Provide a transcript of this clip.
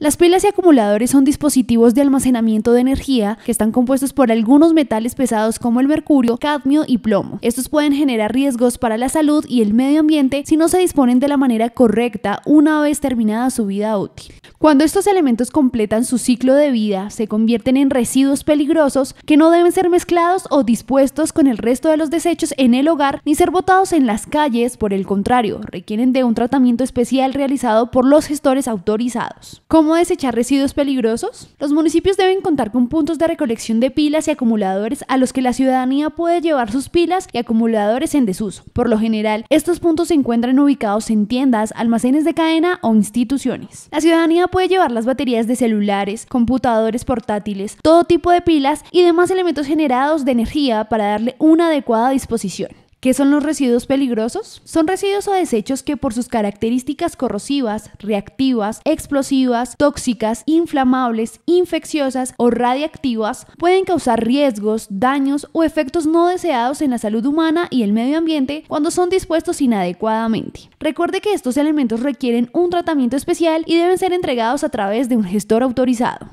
Las pilas y acumuladores son dispositivos de almacenamiento de energía que están compuestos por algunos metales pesados como el mercurio, cadmio y plomo. Estos pueden generar riesgos para la salud y el medio ambiente si no se disponen de la manera correcta una vez terminada su vida útil. Cuando estos elementos completan su ciclo de vida, se convierten en residuos peligrosos que no deben ser mezclados o dispuestos con el resto de los desechos en el hogar ni ser botados en las calles, por el contrario, requieren de un tratamiento especial realizado por los gestores autorizados. ¿Cómo desechar residuos peligrosos? Los municipios deben contar con puntos de recolección de pilas y acumuladores a los que la ciudadanía puede llevar sus pilas y acumuladores en desuso. Por lo general, estos puntos se encuentran ubicados en tiendas, almacenes de cadena o instituciones. La ciudadanía puede llevar las baterías de celulares, computadores portátiles, todo tipo de pilas y demás elementos generados de energía para darle una adecuada disposición. ¿Qué son los residuos peligrosos? Son residuos o desechos que por sus características corrosivas, reactivas, explosivas, tóxicas, inflamables, infecciosas o radiactivas pueden causar riesgos, daños o efectos no deseados en la salud humana y el medio ambiente cuando son dispuestos inadecuadamente. Recuerde que estos elementos requieren un tratamiento especial y deben ser entregados a través de un gestor autorizado.